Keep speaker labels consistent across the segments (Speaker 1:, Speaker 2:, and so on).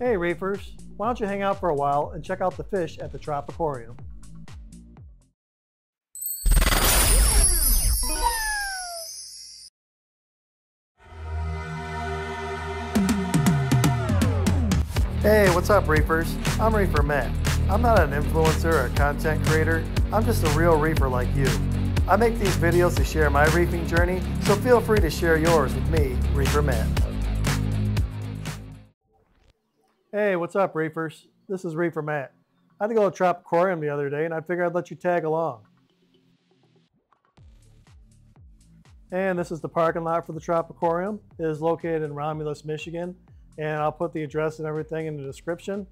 Speaker 1: Hey reefers, why don't you hang out for a while and check out the fish at the Tropicorium. Hey, what's up reefers? I'm Reefer Matt. I'm not an influencer or a content creator, I'm just a real reefer like you. I make these videos to share my reefing journey, so feel free to share yours with me, Reefer Matt. Hey, what's up, reefers? This is Reefer Matt. I had to go to Tropicorium the other day, and I figured I'd let you tag along. And this is the parking lot for the Tropicorium. It is located in Romulus, Michigan, and I'll put the address and everything in the description.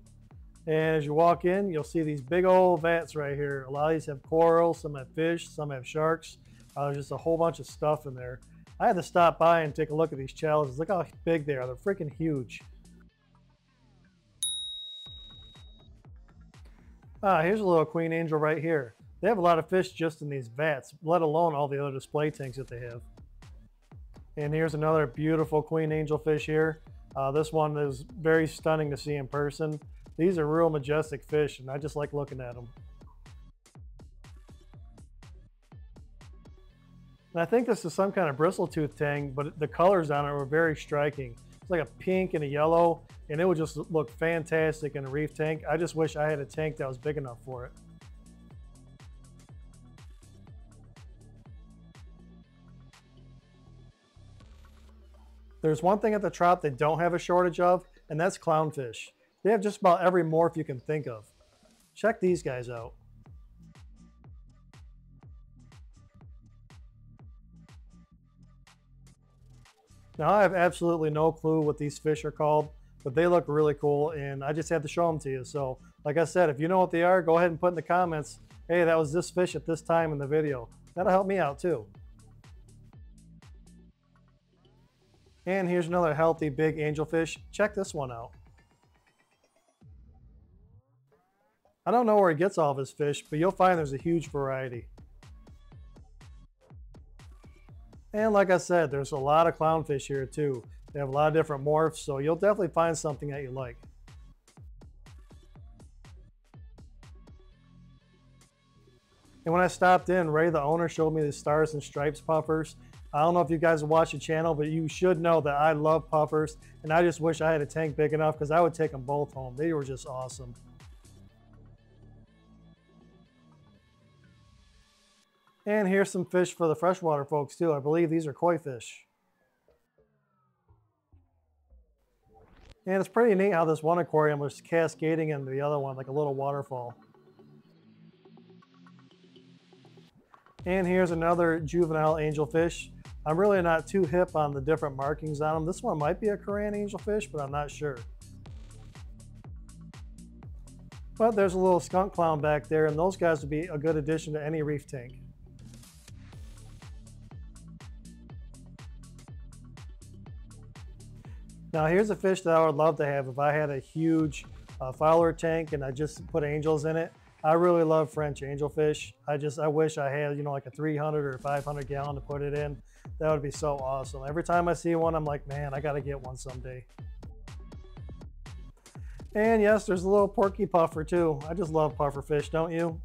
Speaker 1: And as you walk in, you'll see these big old vats right here. A lot of these have coral, some have fish, some have sharks. Uh, there's just a whole bunch of stuff in there. I had to stop by and take a look at these challenges. Look how big they are. They're freaking huge. Ah, here's a little queen angel right here. They have a lot of fish just in these vats, let alone all the other display tanks that they have. And here's another beautiful queen angel fish here. Uh, this one is very stunning to see in person. These are real majestic fish and I just like looking at them. And I think this is some kind of bristletooth tang, but the colors on it were very striking. It's like a pink and a yellow, and it would just look fantastic in a reef tank. I just wish I had a tank that was big enough for it. There's one thing at the Trop they don't have a shortage of, and that's clownfish. They have just about every morph you can think of. Check these guys out. Now I have absolutely no clue what these fish are called, but they look really cool and I just had to show them to you. So like I said, if you know what they are, go ahead and put in the comments, hey, that was this fish at this time in the video. That'll help me out too. And here's another healthy big angelfish. Check this one out. I don't know where he gets all of his fish, but you'll find there's a huge variety. And like I said, there's a lot of clownfish here too. They have a lot of different morphs, so you'll definitely find something that you like. And when I stopped in, Ray, the owner, showed me the Stars and Stripes puffers. I don't know if you guys watch the channel, but you should know that I love puffers, and I just wish I had a tank big enough because I would take them both home. They were just awesome. And here's some fish for the freshwater folks too. I believe these are koi fish. And it's pretty neat how this one aquarium was cascading into the other one like a little waterfall. And here's another juvenile angelfish. I'm really not too hip on the different markings on them. This one might be a Korean angelfish, but I'm not sure. But there's a little skunk clown back there, and those guys would be a good addition to any reef tank. Now here's a fish that I would love to have if I had a huge uh, FOWLR tank and I just put angels in it. I really love French angelfish. I just, I wish I had, you know, like a 300 or 500 gallon to put it in. That would be so awesome. Every time I see one, I'm like, man, I got to get one someday. And yes, there's a little porky puffer too. I just love puffer fish, don't you?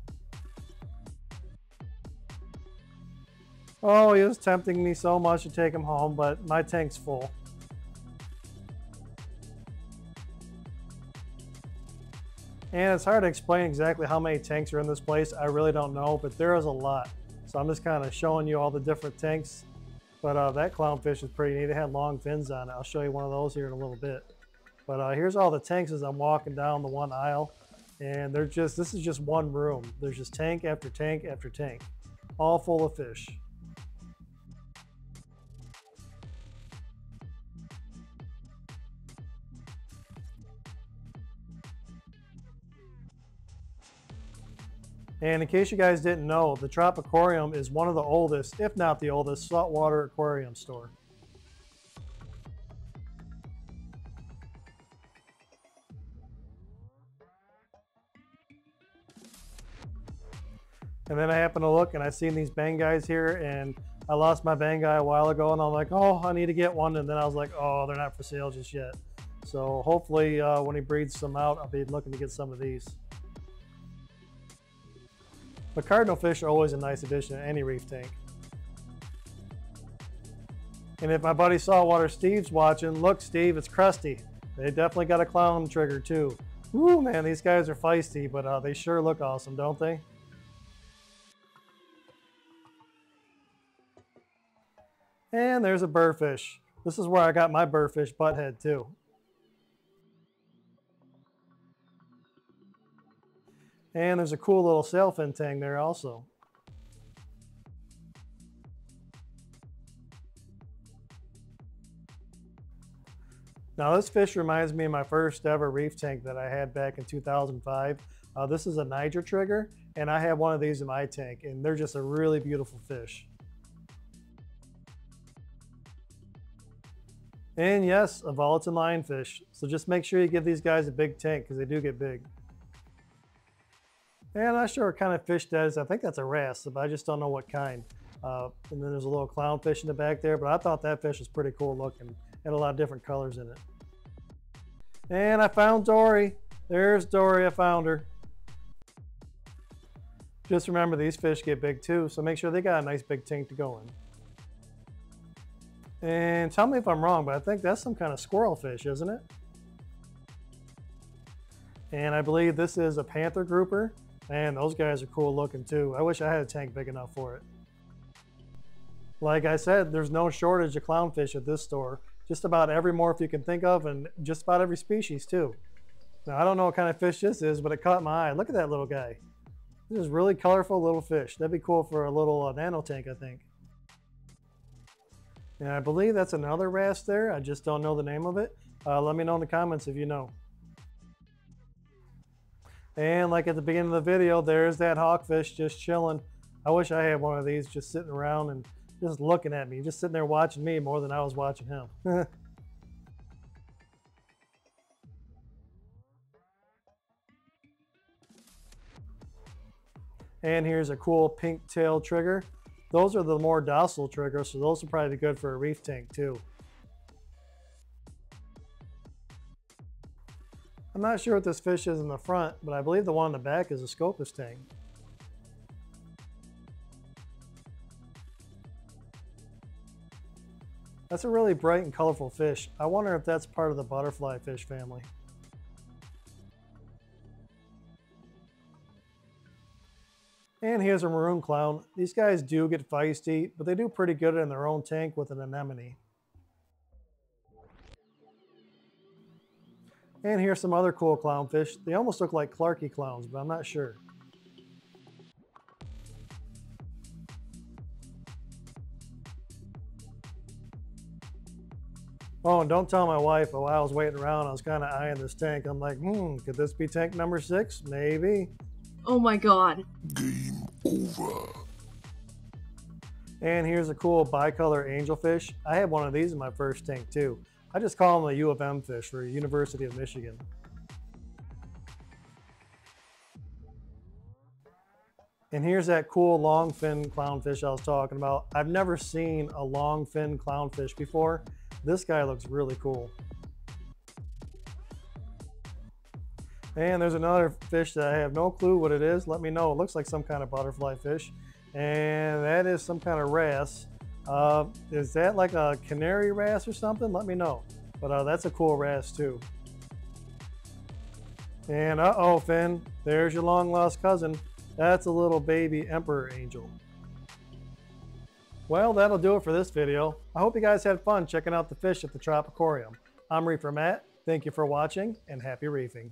Speaker 1: Oh, he was tempting me so much to take him home, but my tank's full. And it's hard to explain exactly how many tanks are in this place. I really don't know, but there is a lot. So I'm just kind of showing you all the different tanks. But uh, that clownfish is pretty neat. It had long fins on it. I'll show you one of those here in a little bit. But uh, here's all the tanks as I'm walking down the one aisle. And they're just, this is just one room. There's just tank after tank after tank, all full of fish. And in case you guys didn't know, the Tropicorium is one of the oldest, if not the oldest, saltwater aquarium store. And then I happened to look and I seen these Banggais here and I lost my Banggai a while ago and I'm like, oh, I need to get one. And then I was like, oh, they're not for sale just yet. So hopefully uh, when he breeds some out, I'll be looking to get some of these. But cardinal fish are always a nice addition to any reef tank. And if my buddy Saltwater Steve's watching, look Steve, it's Krusty. They definitely got a clown trigger too. Woo man, these guys are feisty, but uh, they sure look awesome, don't they? And there's a burrfish. This is where I got my burrfish butthead too. And there's a cool little sailfin tang there also. Now this fish reminds me of my first ever reef tank that I had back in 2005. Uh, this is a Niger trigger and I have one of these in my tank and they're just a really beautiful fish. And yes, a Volitan lionfish. So just make sure you give these guys a big tank because they do get big. And I'm not sure what kind of fish that is. I think that's a wrasse, but I just don't know what kind. Uh, and then there's a little clownfish in the back there, but I thought that fish was pretty cool looking. Had a lot of different colors in it. And I found Dory. There's Dory, I found her. Just remember these fish get big too, so make sure they got a nice big tank to go in. And tell me if I'm wrong, but I think that's some kind of squirrel fish, isn't it? And I believe this is a panther grouper. Man, those guys are cool looking too. I wish I had a tank big enough for it. Like I said, there's no shortage of clownfish at this store. Just about every morph you can think of and just about every species too. Now I don't know what kind of fish this is, but it caught my eye. Look at that little guy. This is really colorful little fish. That'd be cool for a little uh, nano tank, I think. And I believe that's another wrasse there. I just don't know the name of it. Uh, let me know in the comments if you know. And like at the beginning of the video, there's that hawkfish just chilling. I wish I had one of these just sitting around and just looking at me, just sitting there watching me more than I was watching him. and here's a cool pink tail trigger. Those are the more docile triggers, so those will probably good for a reef tank too. I'm not sure what this fish is in the front, but I believe the one in the back is a Scopas tang. That's a really bright and colorful fish. I wonder if that's part of the butterfly fish family. And here's a maroon clown. These guys do get feisty, but they do pretty good in their own tank with an anemone. And here's some other cool clownfish. They almost look like Clarkii clowns, but I'm not sure. Oh, and don't tell my wife, oh, while I was waiting around, I was kind of eyeing this tank. I'm like, hmm, could this be tank number six? Maybe.
Speaker 2: Oh my god.
Speaker 3: Game over.
Speaker 1: And here's a cool bicolor angelfish. I had one of these in my first tank too. I just call them a U of M fish for University of Michigan. And here's that cool long fin clownfish I was talking about. I've never seen a long fin clownfish before. This guy looks really cool. And there's another fish that I have no clue what it is. Let me know. It looks like some kind of butterfly fish. And that is some kind of wrasse. Uh, is that like a canary wrasse or something? Let me know. But uh, that's a cool wrasse too. And uh-oh, Finn, there's your long lost cousin. That's a little baby emperor angel. Well, that'll do it for this video. I hope you guys had fun checking out the fish at the Tropicorium. I'm Reefer Matt. Thank you for watching and happy reefing.